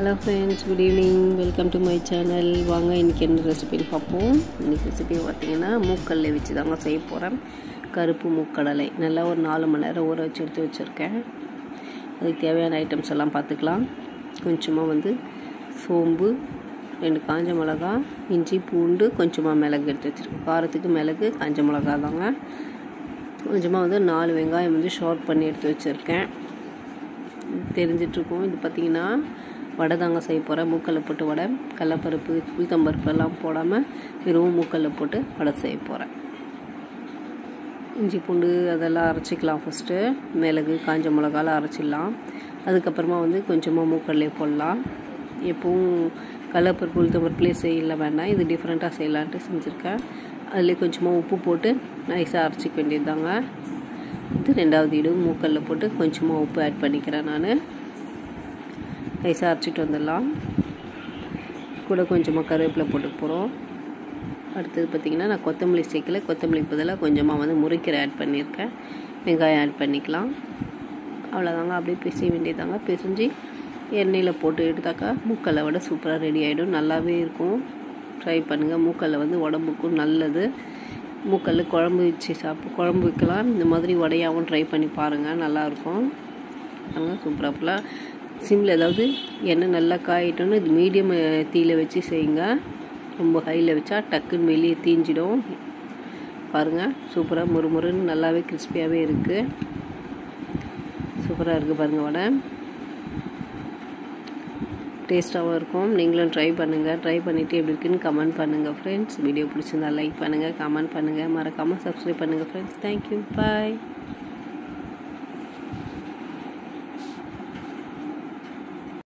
Hello friends good evening welcome to my channel வாங்க இன்றைக்கி என்ன ரெசிபின்னு பார்ப்போம். இன்றைக்கி ரெசிபி பார்த்தீங்கன்னா மூக்கடலை வச்சு தாங்க செய்ய போகிறேன் கருப்பு மூக்கடலை. நல்லா ஒரு நாலு மணி நேரம் ஊற வச்சு எடுத்து வச்சுருக்கேன். அதுக்கு தேவையான ஐட்டம்ஸ் எல்லாம் பார்த்துக்கலாம். கொஞ்சமாக வந்து சோம்பு ரெண்டு காஞ்ச மிளகா இஞ்சி பூண்டு கொஞ்சமாக மிளகு எடுத்து வச்சுருக்கேன். காரத்துக்கு மிளகு காஞ்ச மிளகா தாங்க. கொஞ்சமாக வந்து நாலு வெங்காயம் வந்து ஷார்ட் பண்ணி எடுத்து வச்சுருக்கேன். தெரிஞ்சிட்ருக்கோம் இது பார்த்திங்கன்னா வடை தாங்க செய்ய போகிறேன் மூக்கல்ல போட்டு வடை கடலப்பருப்பு உளுத்தம்பருப்பு எல்லாம் போடாமல் வெறும் மூக்கல்ல போட்டு வடை செய்ய போகிறேன் இஞ்சி பூண்டு அதெல்லாம் அரைச்சிக்கலாம் ஃபஸ்ட்டு மிளகு காஞ்ச மிளகாலாம் அரைச்சிடலாம். அதுக்கப்புறமா வந்து கொஞ்சமாக மூக்கல்லே போடலாம். எப்பவும் கடலப்பருப்பு உளுத்தம்பருப்புலேயே செய்யல வேண்டாம் இது டிஃப்ரெண்ட்டாக செய்யலான்ட்டு செஞ்சுருக்கேன். அதுலேயே கொஞ்சமாக உப்பு போட்டு நைஸாக அரைச்சிக்க வேண்டியது தாங்க இது ரெண்டாவது இடம் மூக்கல்ல போட்டு கொஞ்சமாக உப்பு ஆட் பண்ணிக்கிறேன் நான். நைஸாக அரைச்சிட்டு வந்துடலாம். கூட கொஞ்சமாக கருவேப்பிலை போட்டு போகிறோம் அடுத்தது பார்த்திங்கன்னா நான் கொத்தமல்லி சேர்க்கல. கொத்தமல்லி பதிலாக கொஞ்சமாக வந்து முறுக்கீரை ஆட் பண்ணியிருக்கேன். வெங்காயம் ஆட் பண்ணிக்கலாம். அவ்வளோதாங்க அப்படியே பிசைய வேண்டியதாங்க பிசைஞ்சு எண்ணெயில் போட்டு எடுத்தாக்கா மூக்களை விட சூப்பராக ரெடி ஆகிடும் நல்லாவே இருக்கும். ட்ரை பண்ணுங்கள் மூக்கல்ல வந்து உடம்புக்கும் நல்லது. மூக்கல்ல குழம்பு வச்சு சாப்பிட்டு குழம்பு வைக்கலாம். இந்த மாதிரி உடையாகவும் ட்ரை பண்ணி பாருங்கள் நல்லாயிருக்கும் நாங்கள் சூப்பராக ஃபுல்லாக சிம்மில் அதாவது எண்ணெய் நல்லா காயிட்டோன்னு இது மீடியம் தீயில் வச்சு செய்யுங்க. ரொம்ப ஹையில் வச்சா டக்குன்னு வெளியே தீஞ்சிடும். பாருங்கள் சூப்பராக முறுமுறுன்னு நல்லாவே கிறிஸ்பியாகவே இருக்குது சூப்பராக இருக்குது பாருங்கள் வடை. டேஸ்ட்டாகவும் இருக்கும். நீங்களும் ட்ரை பண்ணுங்கள் ட்ரை பண்ணிவிட்டு எப்படி இருக்குன்னு கமெண்ட் பண்ணுங்கள் ஃப்ரெண்ட்ஸ் வீடியோ பிடிச்சிருந்தா லைக் பண்ணுங்கள் கமெண்ட் பண்ணுங்கள் மறக்காமல் சப்ஸ்கிரைப் பண்ணுங்கள் ஃப்ரெண்ட்ஸ் தேங்க்யூ பாய்